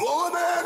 Woman!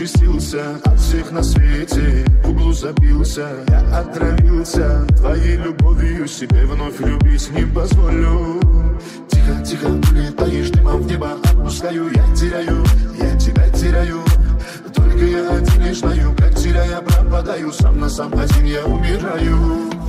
Очистился от всех на свете. В углу забился, я отравился. Твоей любовью себе вновь любить не позволю. Тихо, тихо, улетаешь дымом в небо Отпускаю, я теряю, я тебя теряю. Только я один лишь знаю Как теряя пропадаю. Сам на сам один я умираю.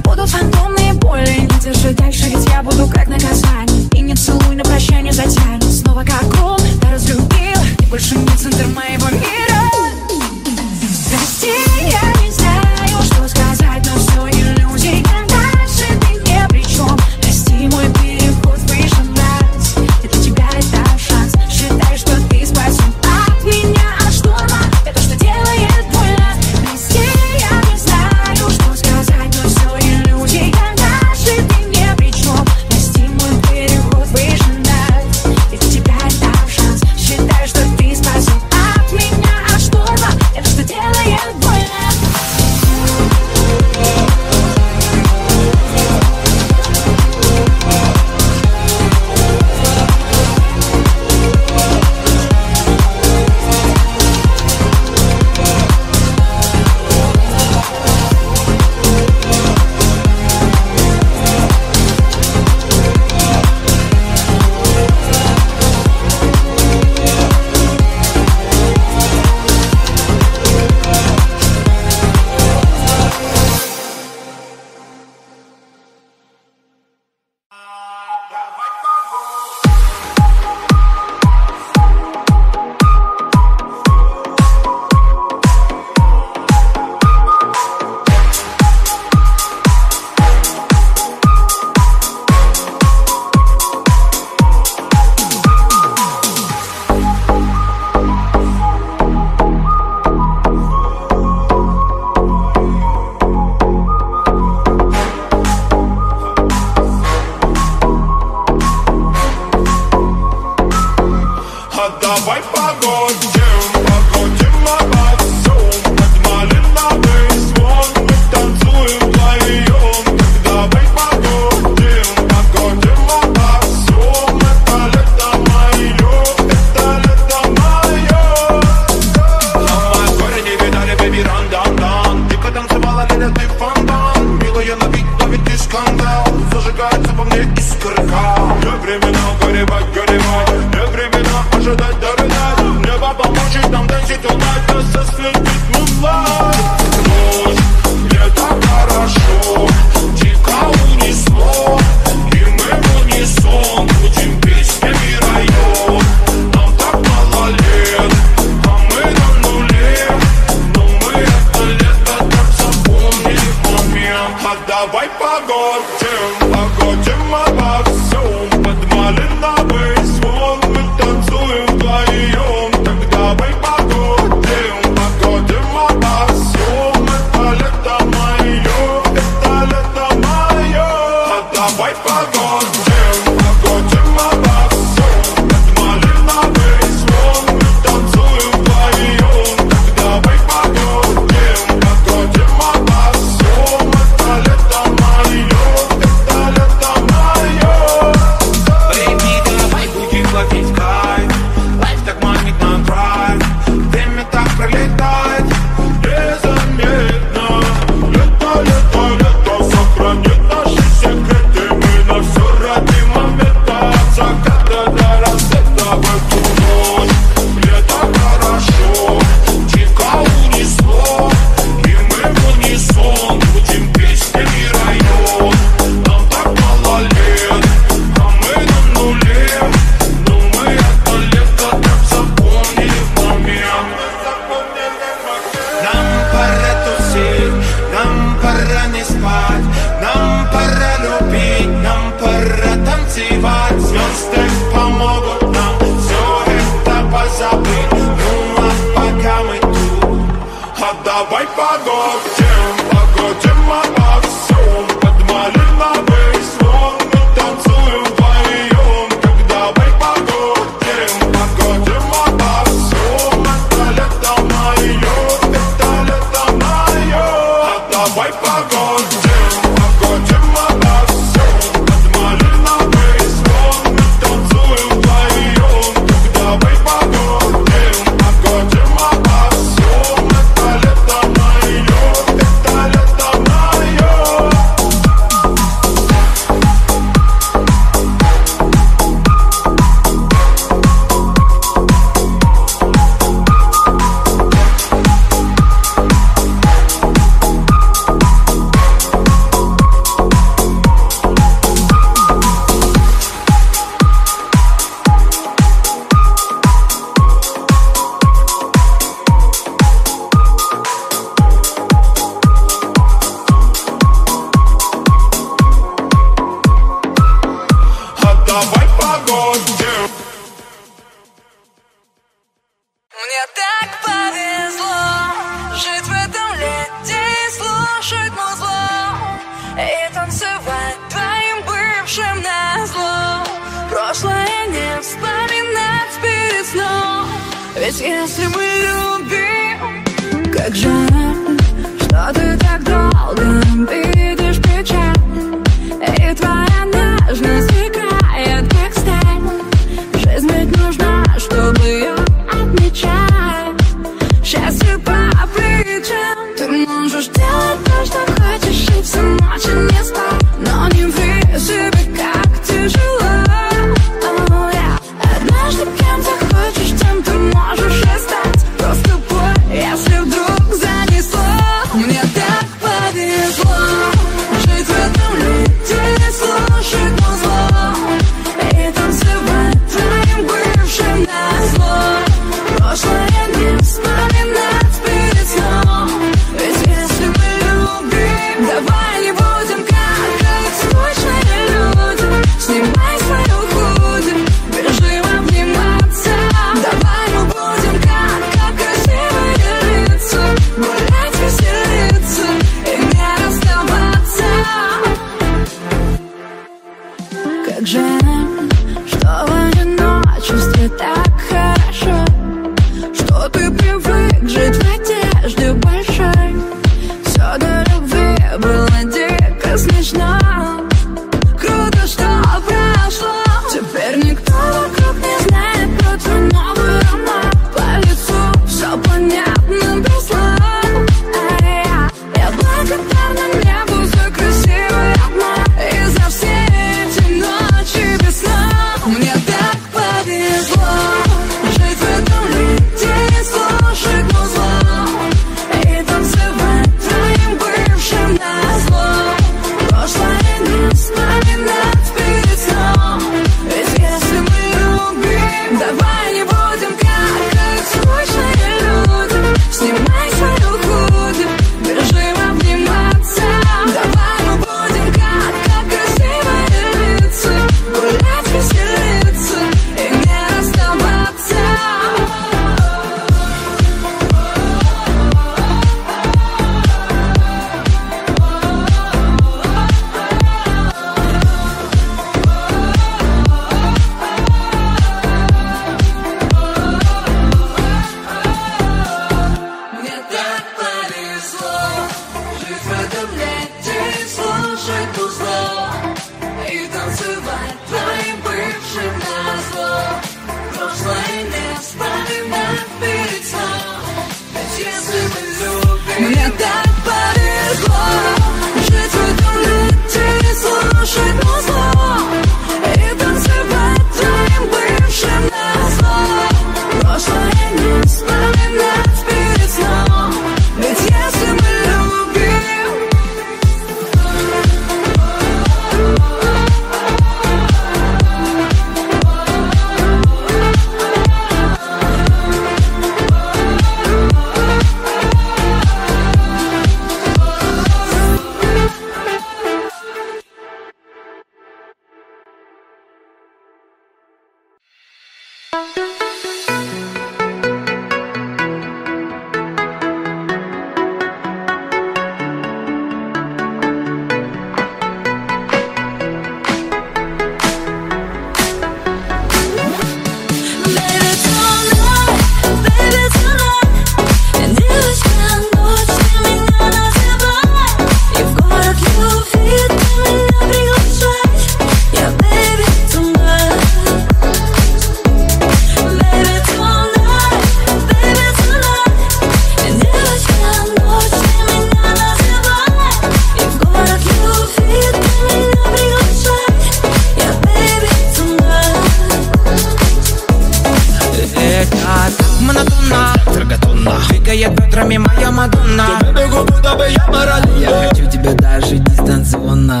траготонно Двигая бедрами моя Мадонна. Тебе бегу, будто бы я Маралия Я хочу тебя даже дистанционно.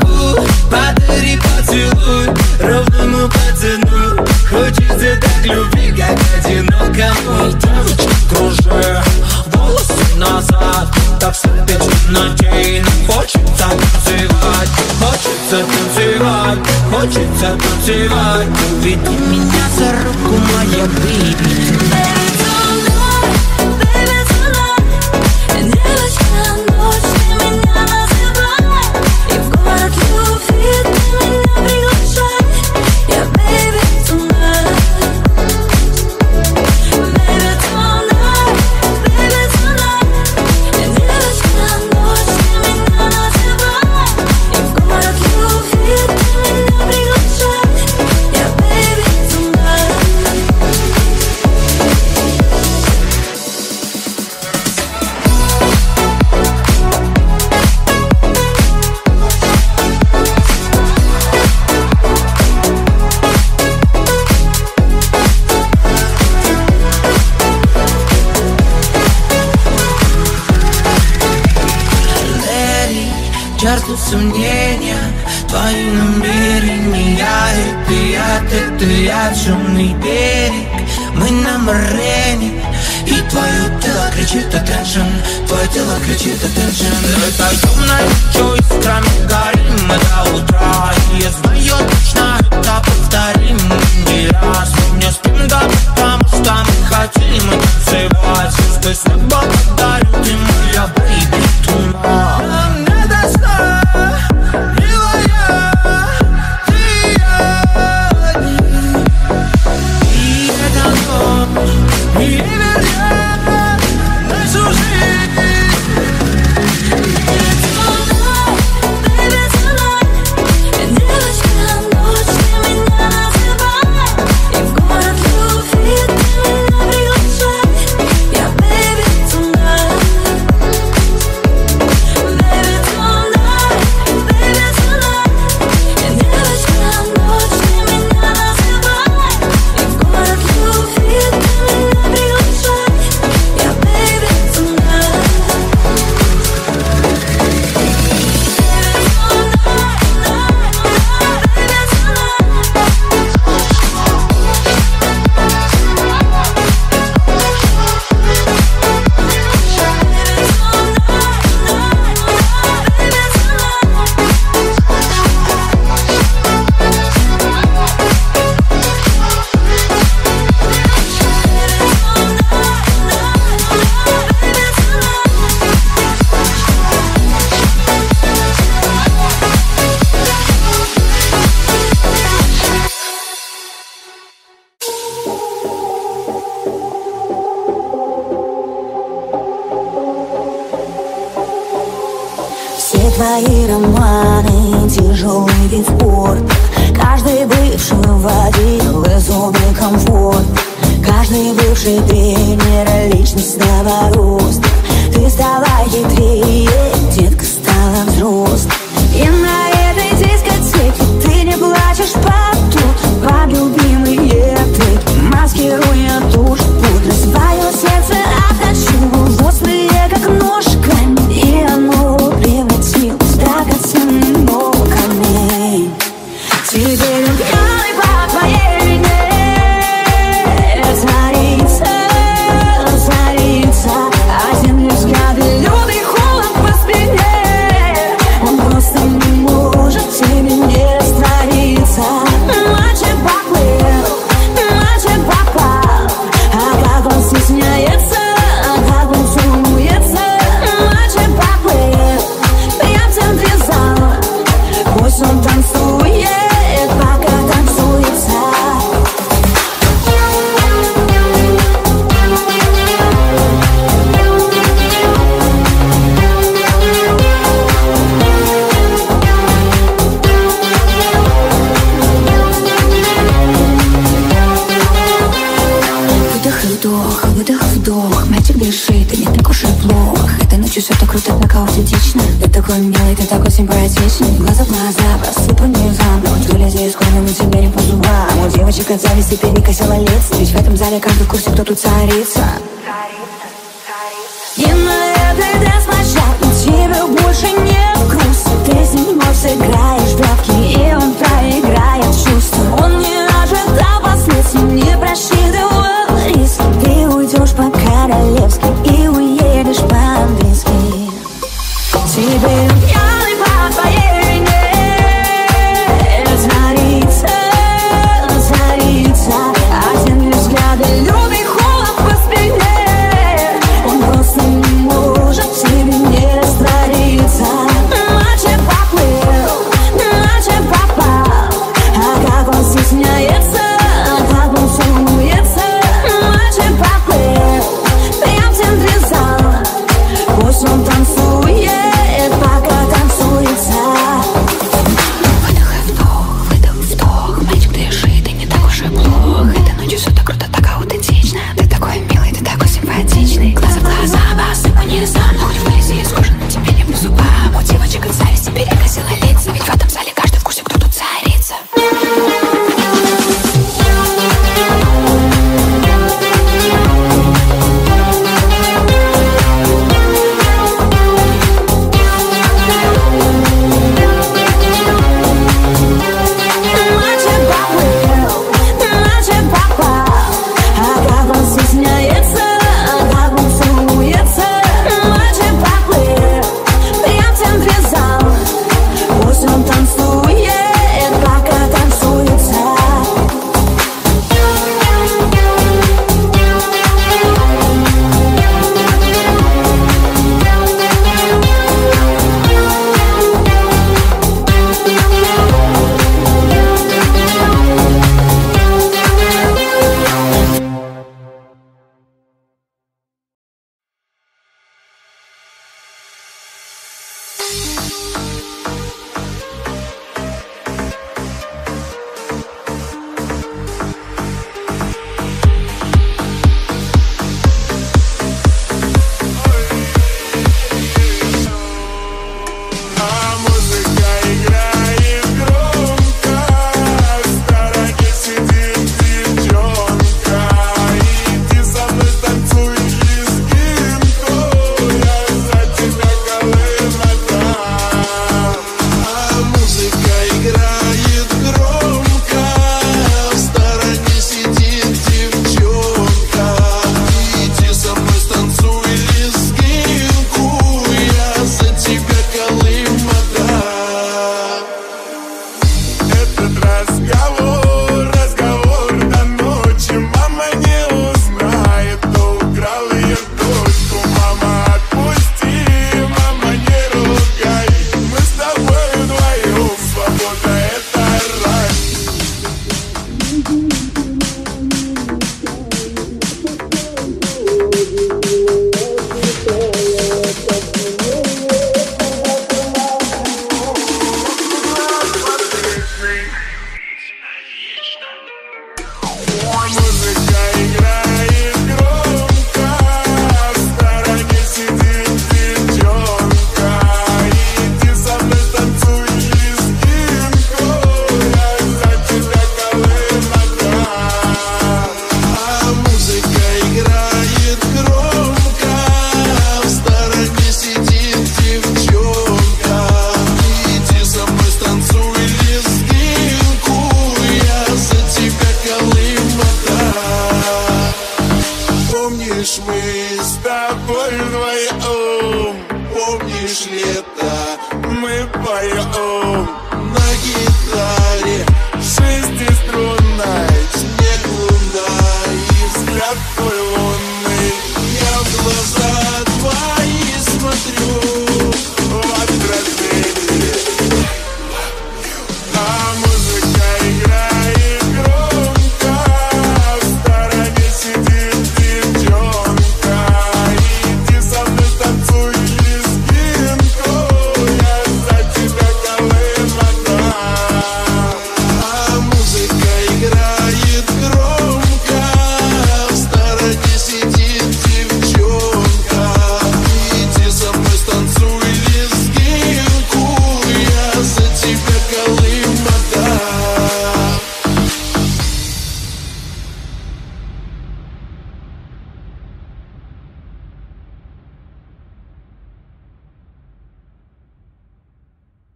Подари поцелуй, ровному пацану. Хочется так любви, как одинокому. Девочка, кружи, волосы назад. Так сыпет ночей Нам хочется танцевать Хочется танцевать Хочется танцевать. Веди меня за руку, моя бейби сомнения Твои намерения Это я, ты я, темный берег. Мы на морене И твое тело кричит attention! Твое тело кричит attention! Давай пойдем на еще искрами Все твои романы, тяжелый вид спорт Каждый бывший водил из зоны комфорта Каждый бывший тренер, личностного роста. Ты стала хитрее, детка стала взрослой И на этой дискотеке ты не плачешь потом. Под любимые ты, маскируя душу. Конца весь теперь не косила лиц Ведь в этом зале каждый в курсе, кто тут царица.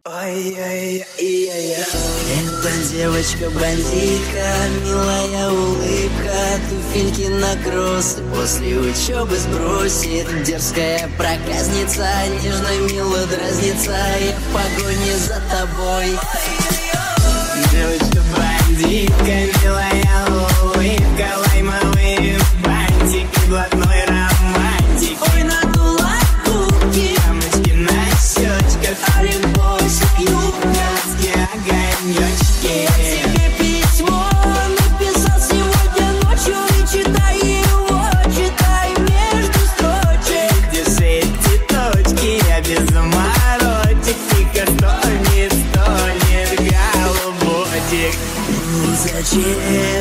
Ай-яй-яй-яй-яй Это девочка-бандитка, милая улыбка Туфельки на кроссы после учебы сбросит. Дерзкая проказница, нежно-мило дразнится. Я в погоне за тобой. Девочка-бандитка, милая улыбка Лаймовые бантики, блатной. Yeah.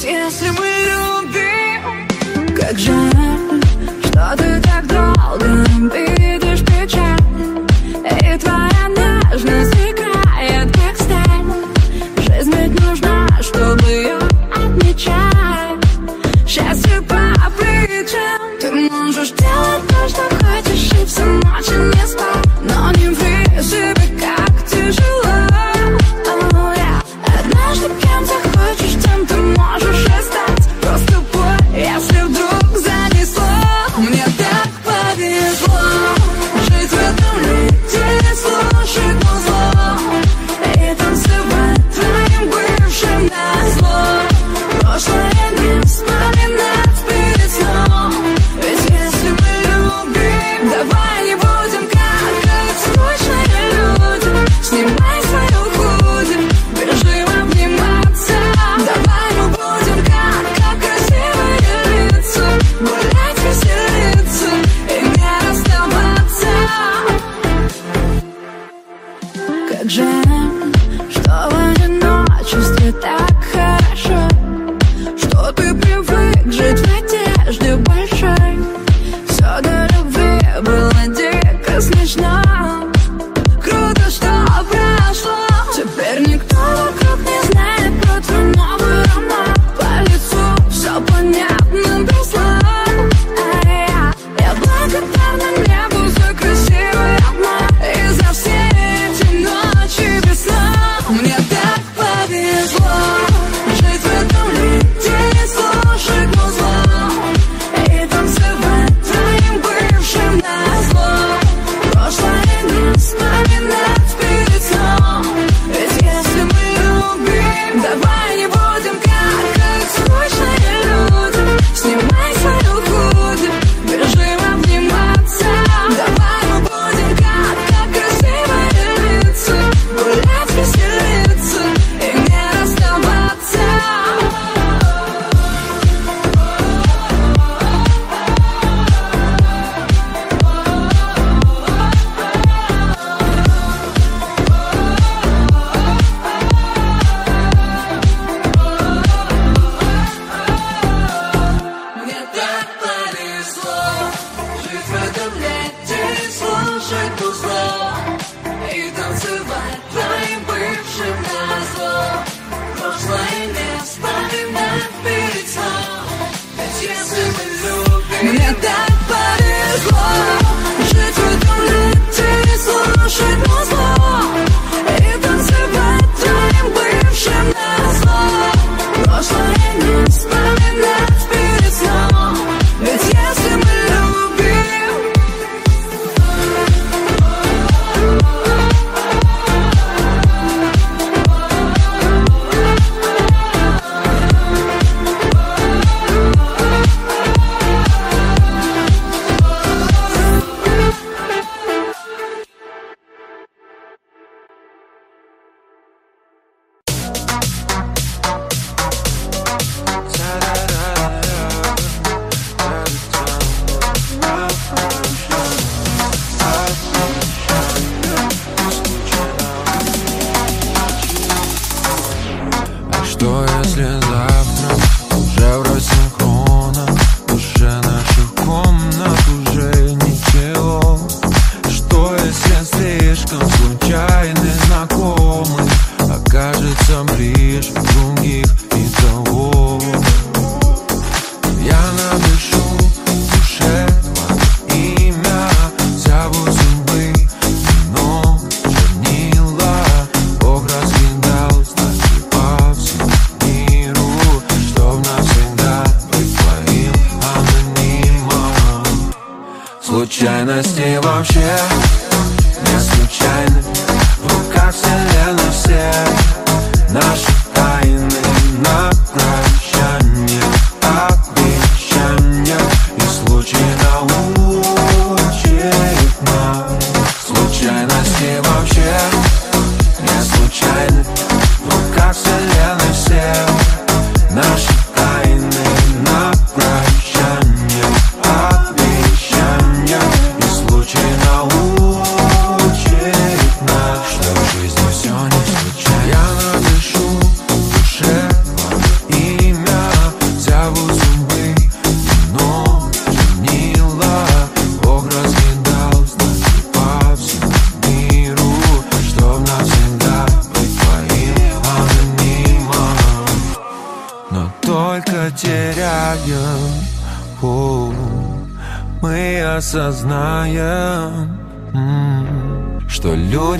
Ведь если мы любим, как же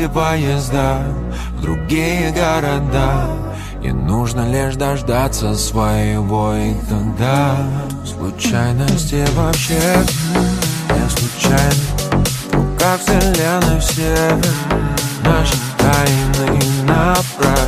поезда в другие города. И нужно лишь дождаться своего И тогда случайности вообще не случайно, В руках вселенной все наши тайны направлены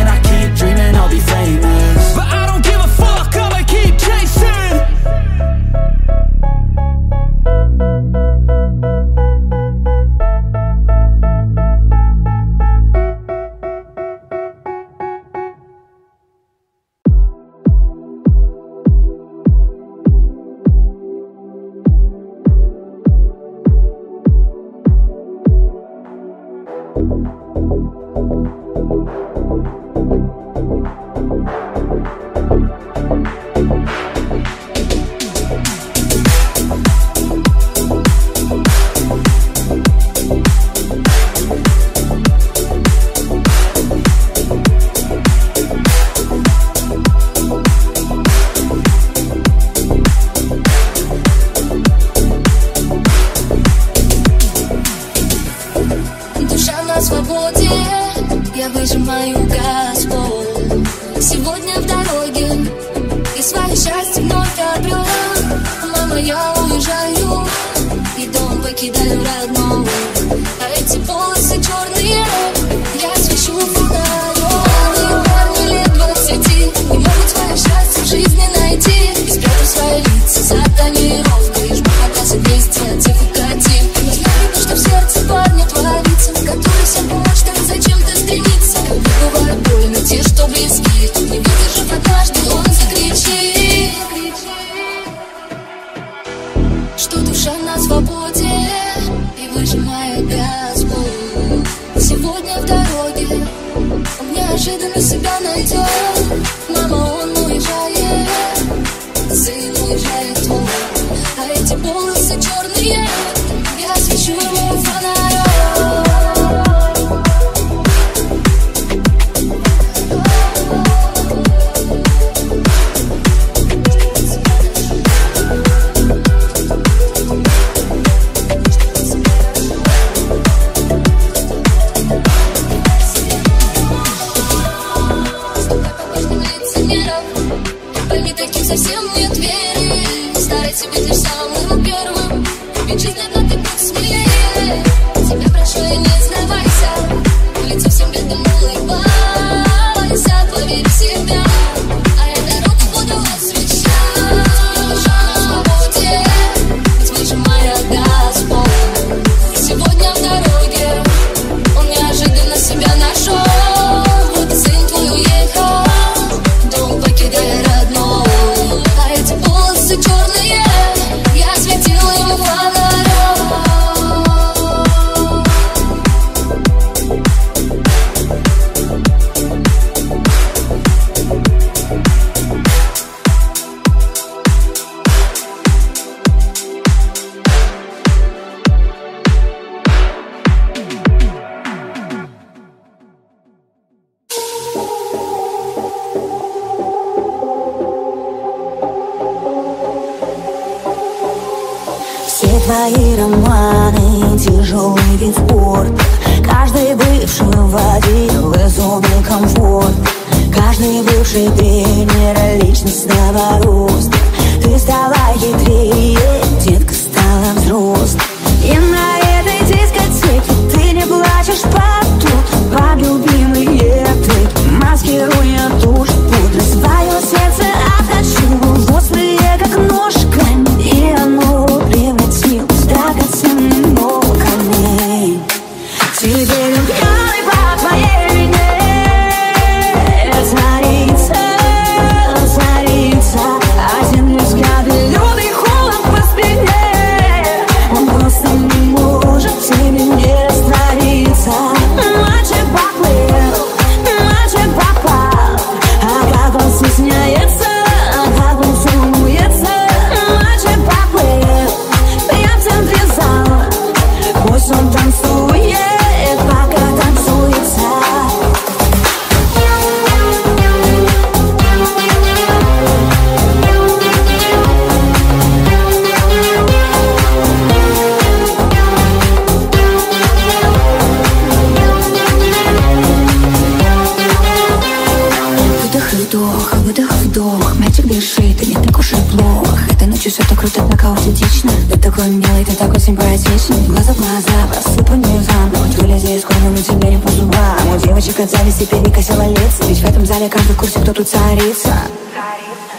Если соперника села лица Ведь в этом зале каждый в курсе, кто тут царица. Царица,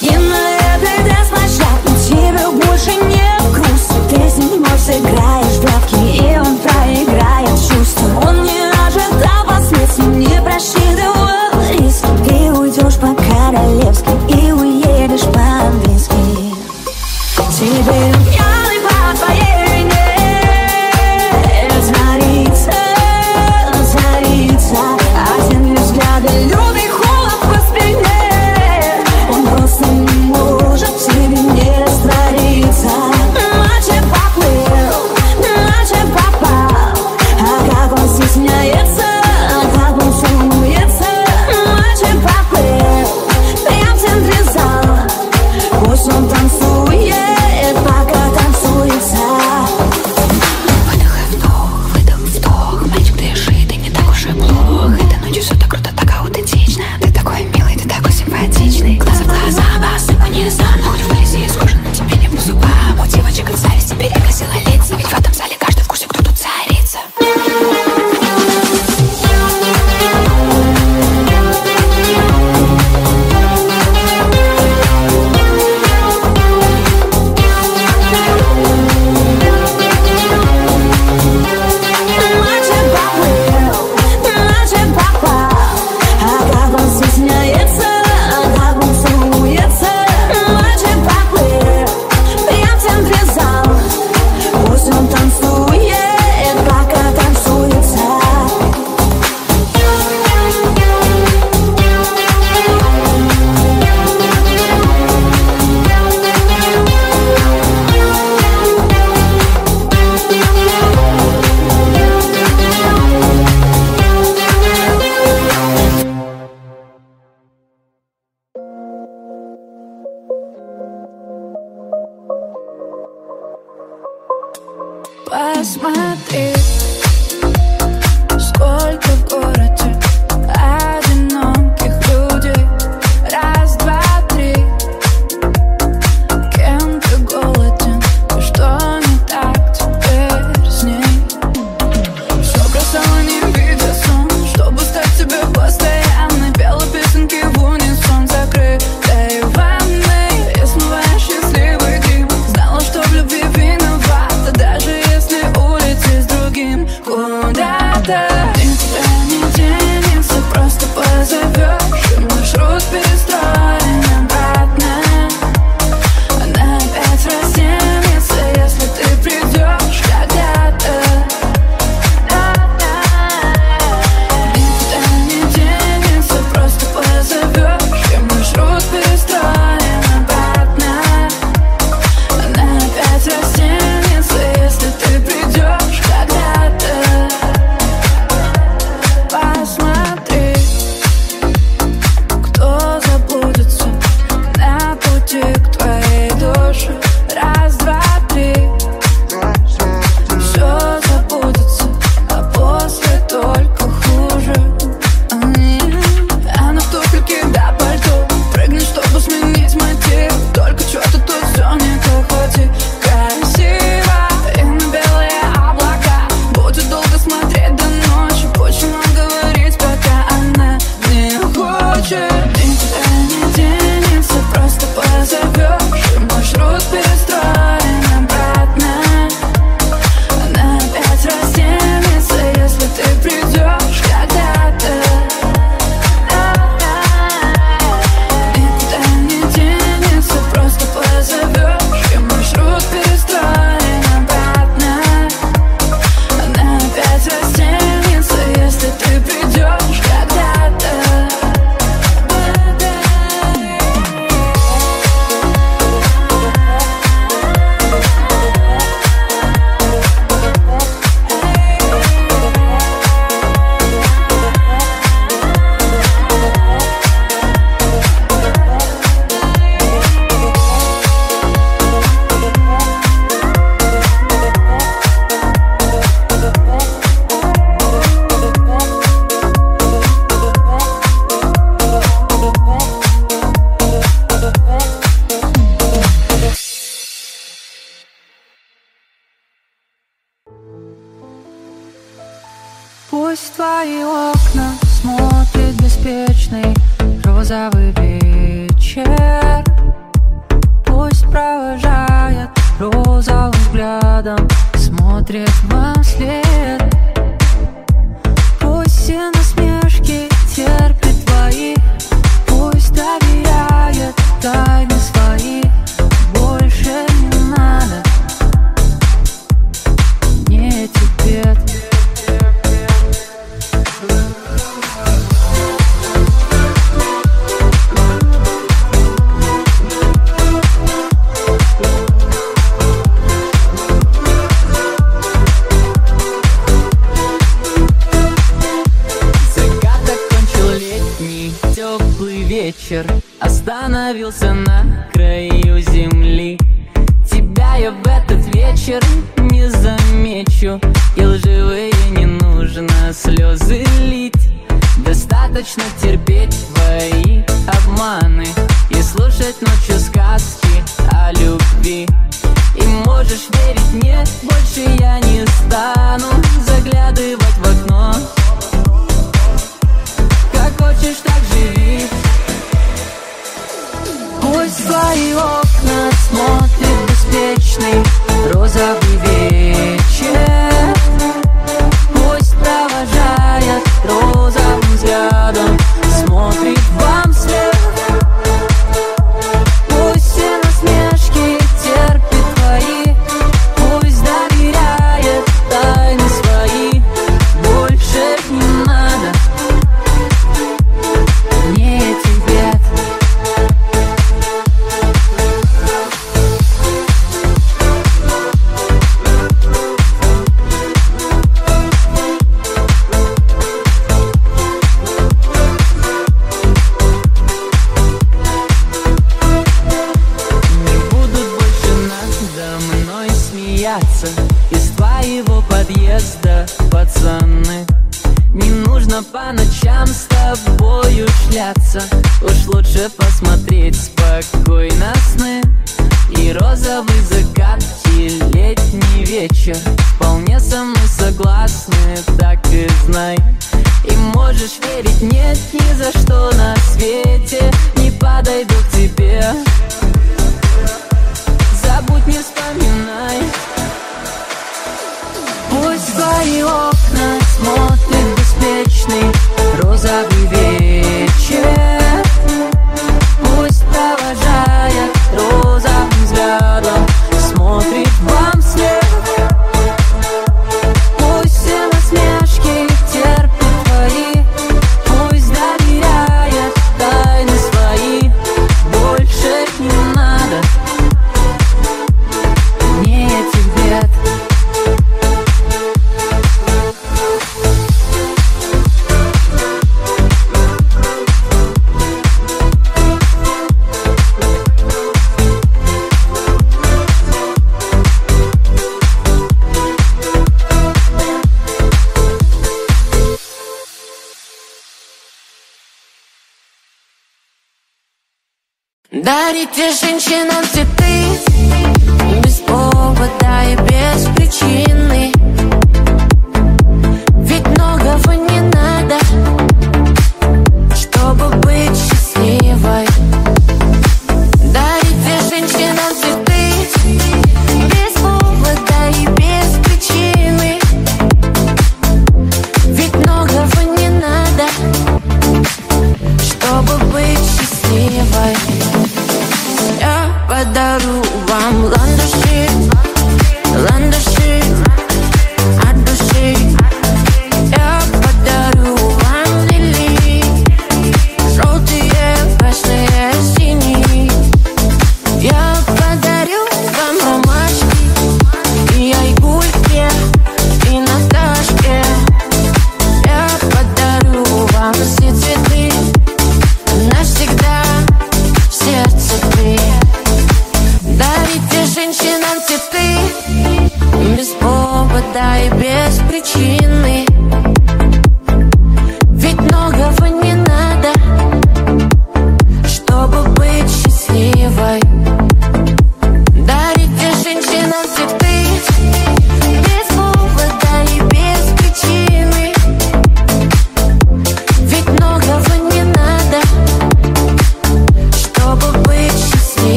царица.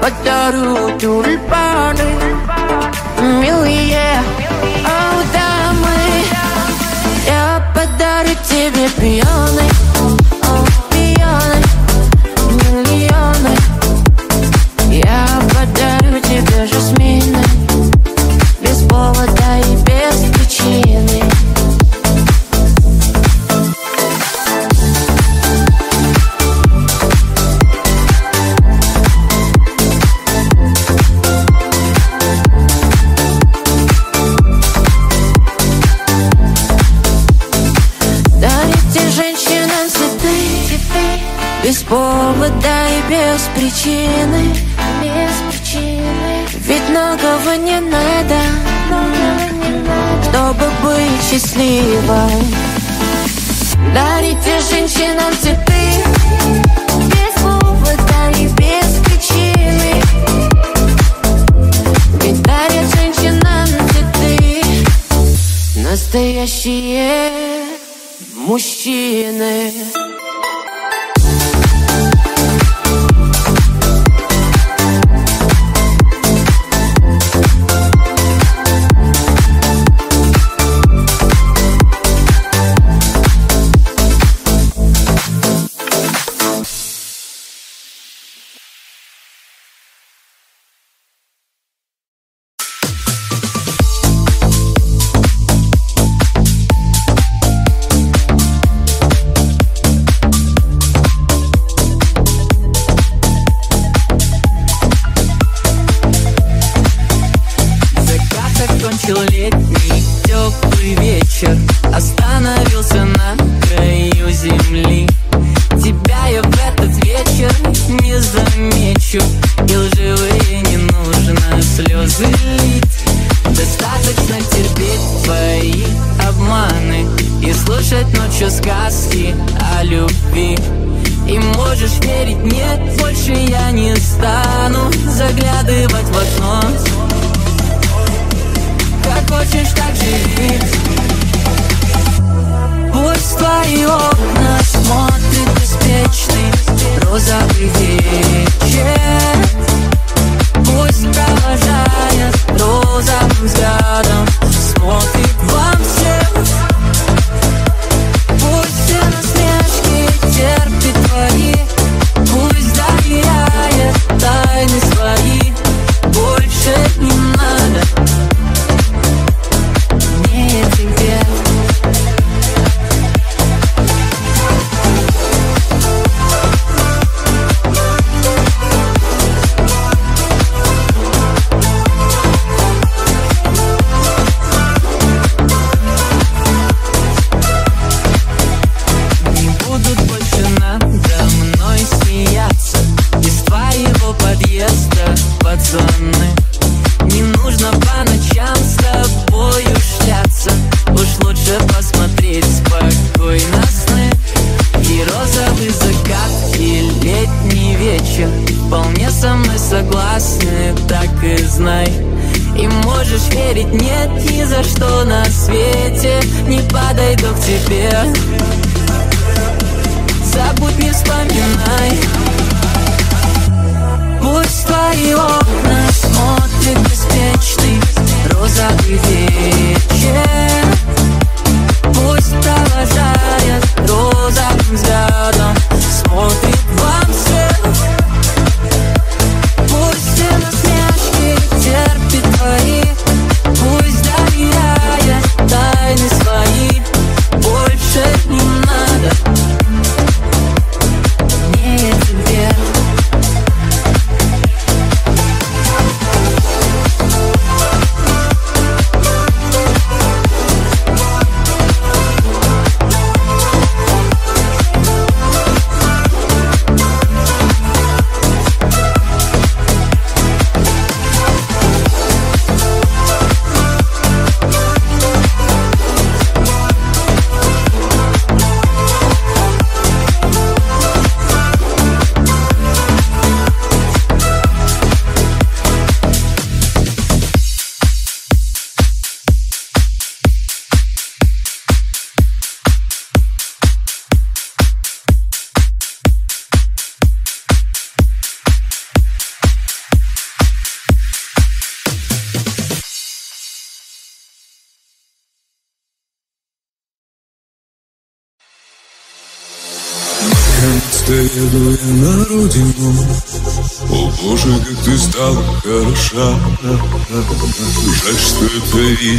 подарю тюльпаны Милые, о, дамы Я подарю тебе пионы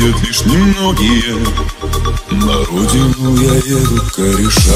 видят лишь немногие. На родину я еду кореша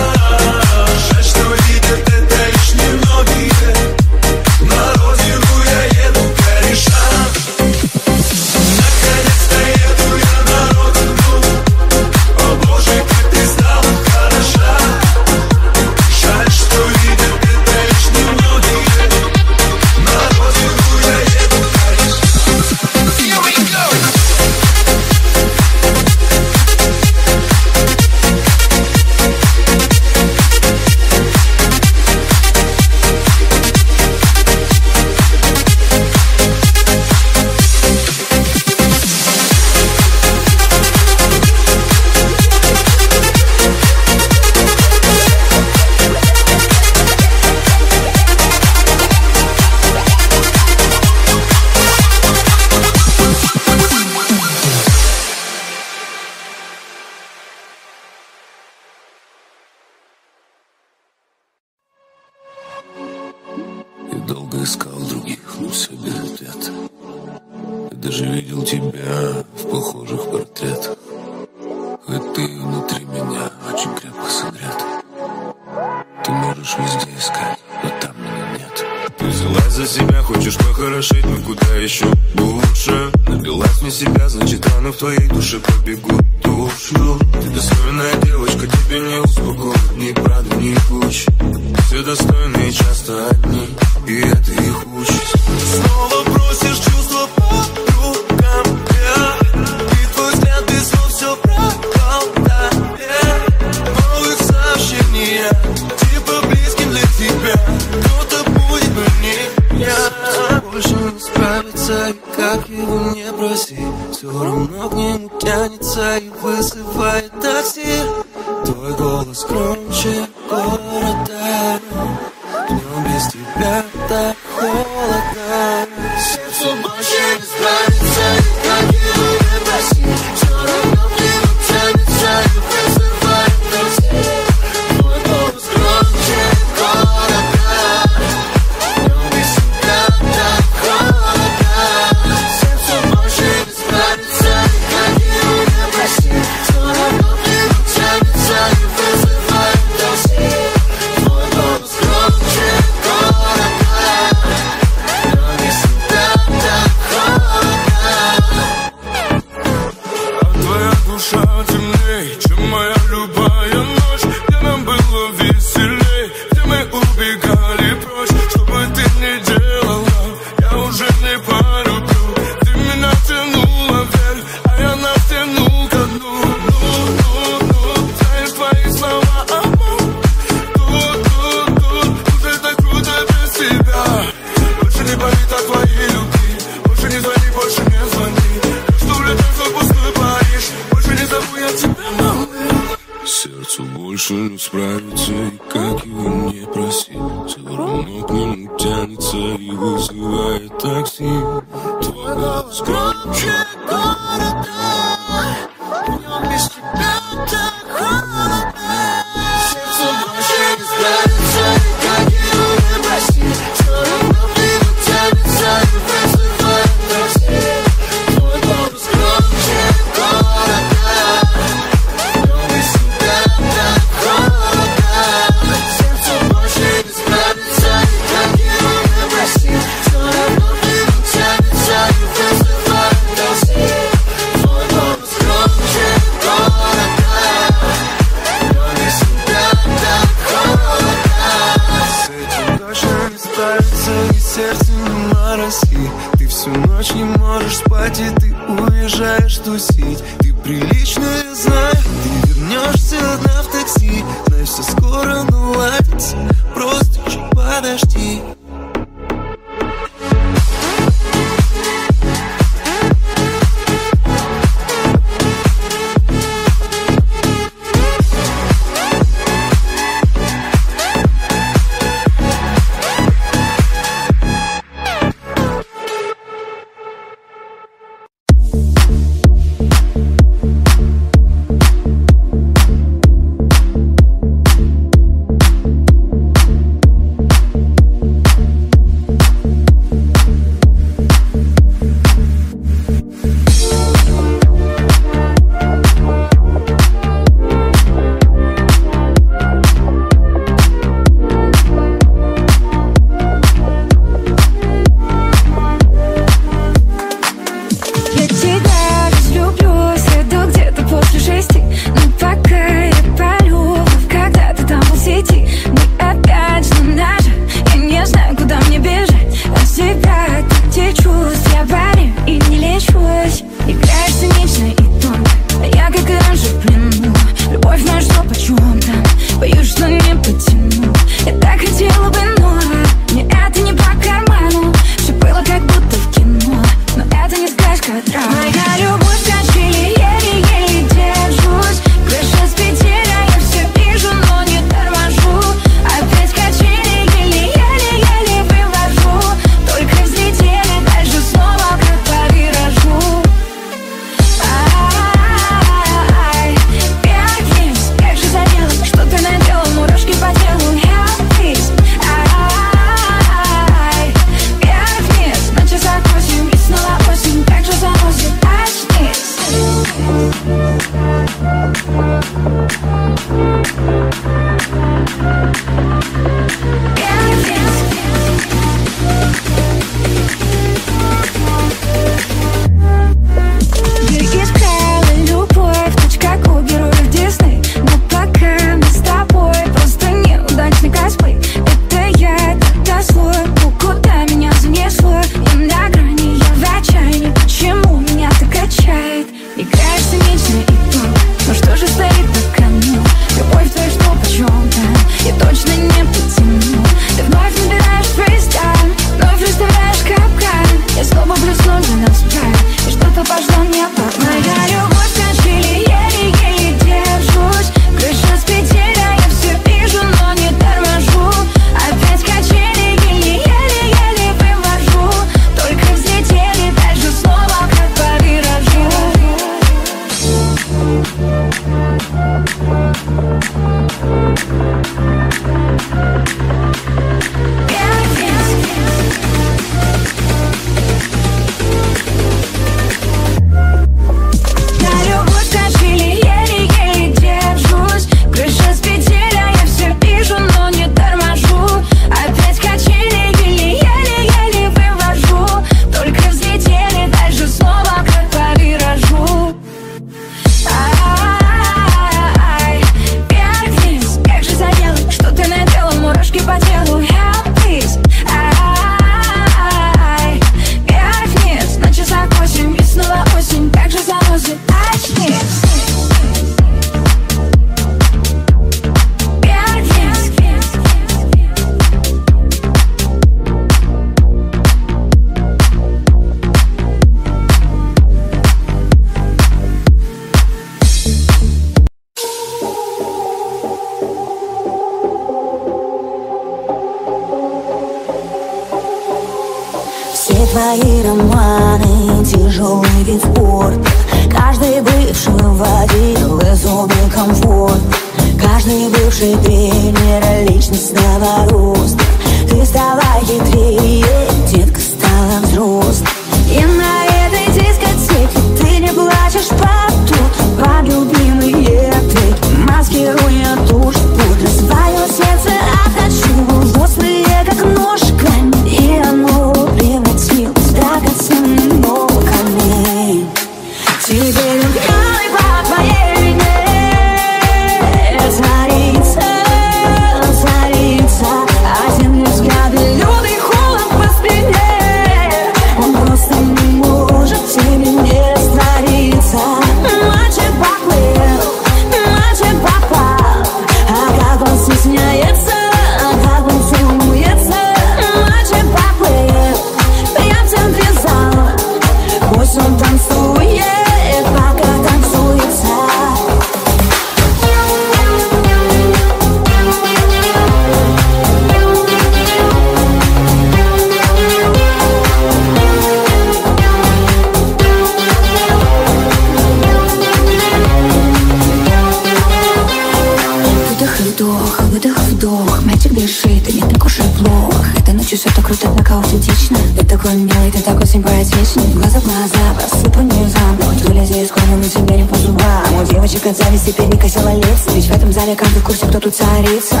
каждый в курсе, кто тут царица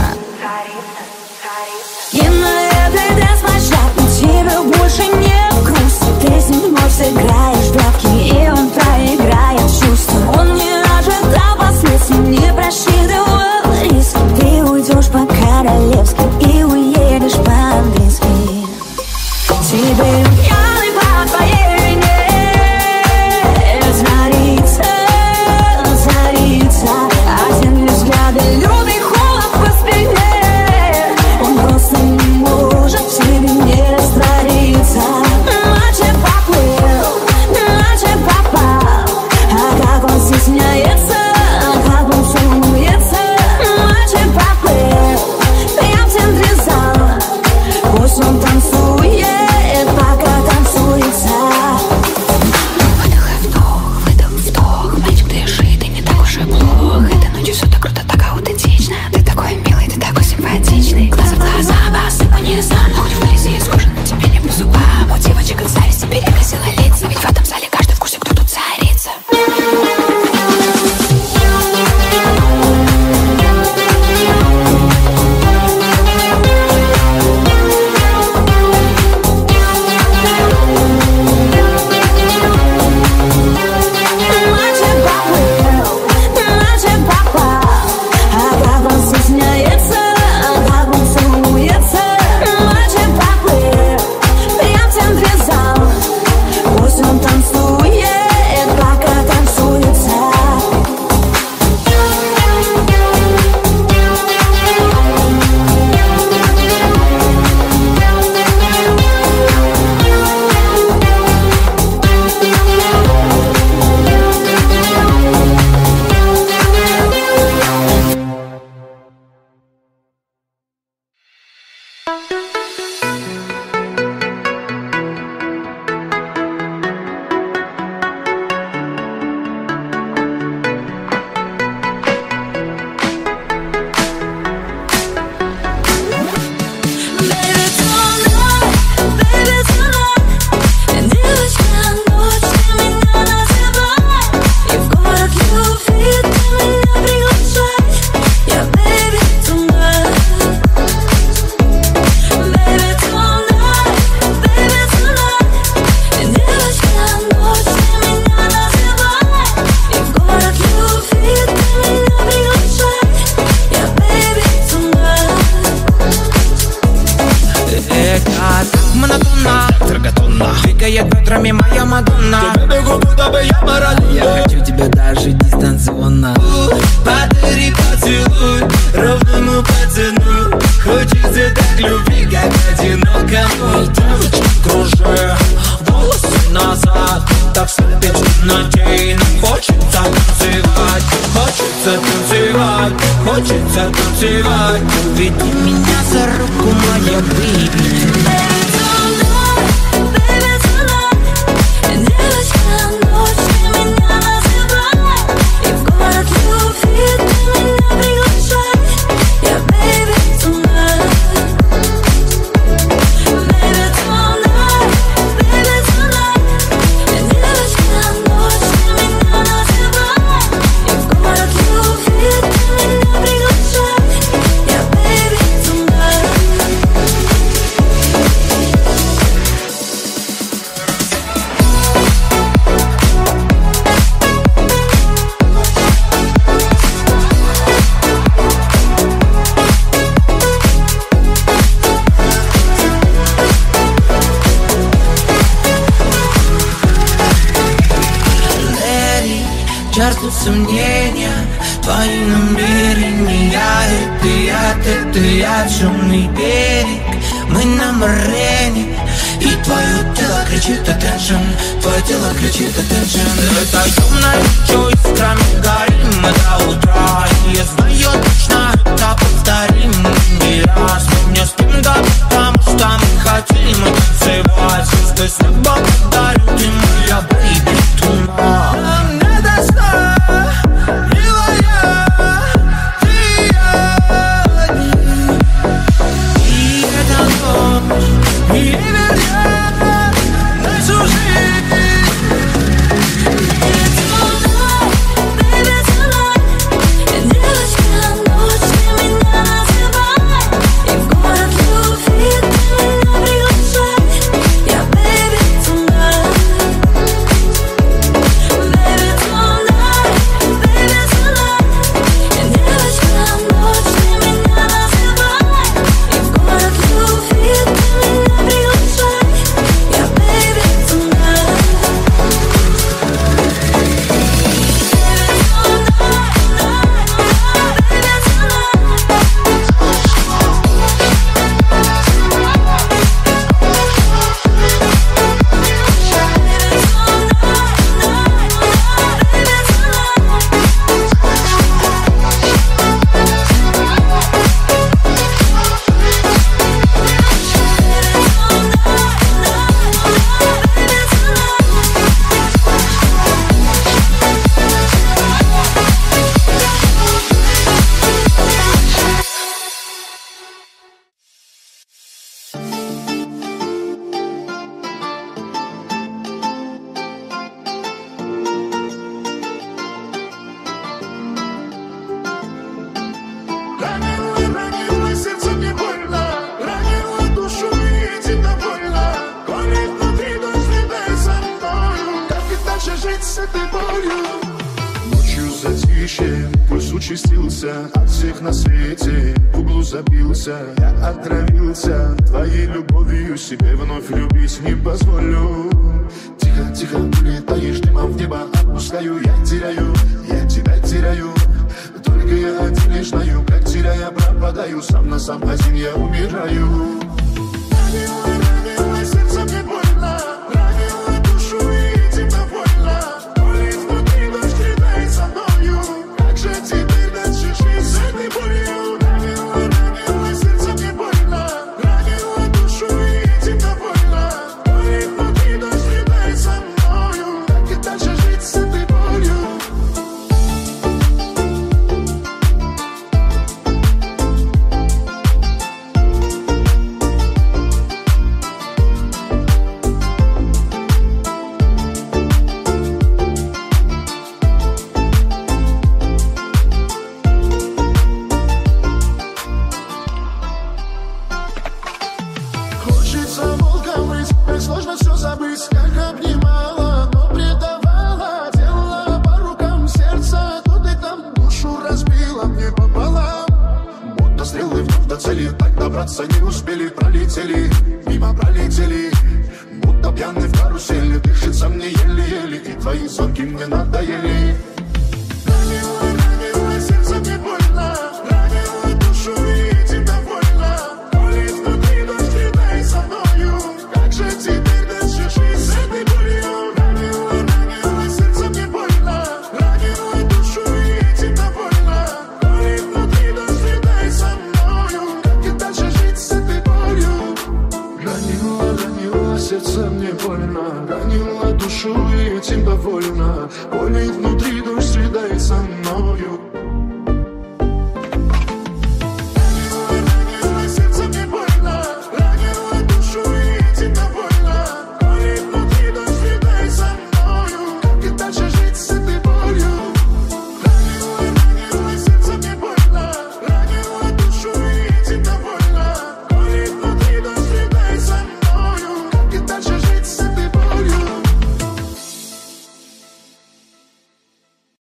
Jesus.